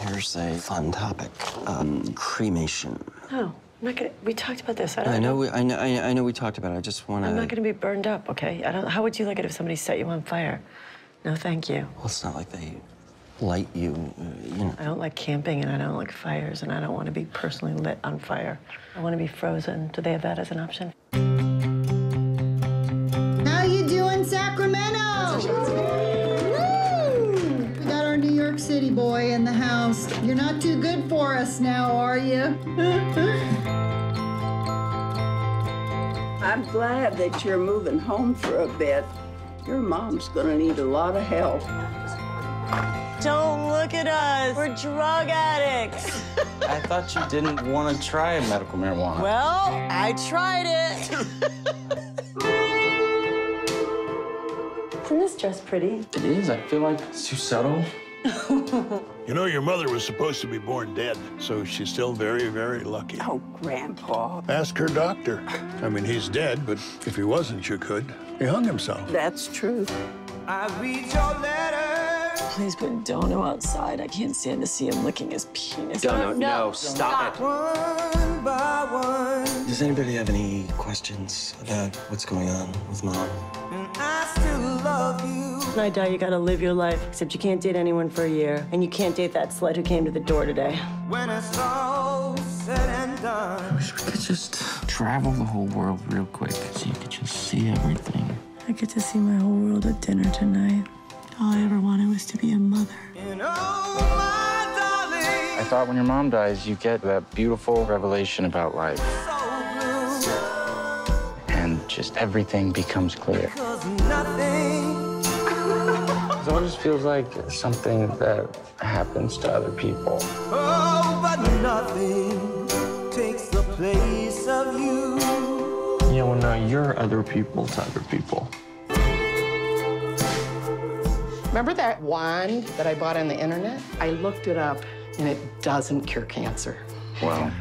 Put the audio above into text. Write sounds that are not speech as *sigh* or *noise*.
Here's a fun topic. Um, cremation. No, I'm not gonna. We talked about this. I, don't I know, we, I know, I I know we talked about it. I just want to. I'm not gonna be burned up. Okay. I don't. How would you like it if somebody set you on fire? No, thank you. Well, it's not like they light you, uh, you know. I don't like camping and I don't like fires and I don't want to be personally lit on fire. I want to be frozen. Do they have that as an option? Boy in the house. You're not too good for us now, are you? I'm glad that you're moving home for a bit. Your mom's gonna need a lot of help. Don't look at us. We're drug addicts. *laughs* I thought you didn't want to try medical marijuana. well, I tried it. Isn't this dress pretty? it is. I feel like it's too subtle. *laughs* You know, your mother was supposed to be born dead, so she's still very, very lucky. Oh, Grandpa. Ask her doctor. I mean, he's dead, but if he wasn't, you could. He hung himself. That's true. I read your letter. Please put Dono outside. I can't stand to see him licking his penis. Dono, no, stop, it. Does anybody have any questions about what's going on with mom? When I die, you gotta live your life. Except you can't date anyone for a year, and you can't date that slut who came to the door today. when I wish we could just travel the whole world real quick so you could just see everything. I get to see my whole world at dinner tonight. All I ever wanted was to be a mother. I thought when your mom dies, you get that beautiful revelation about life. And just everything becomes clear. It all just feels like something that happens to other people. Oh, but nothing takes the place of you know, when uh, you're other people to other people. Remember that wand that I bought on the internet? I looked it up and it doesn't cure cancer. Well,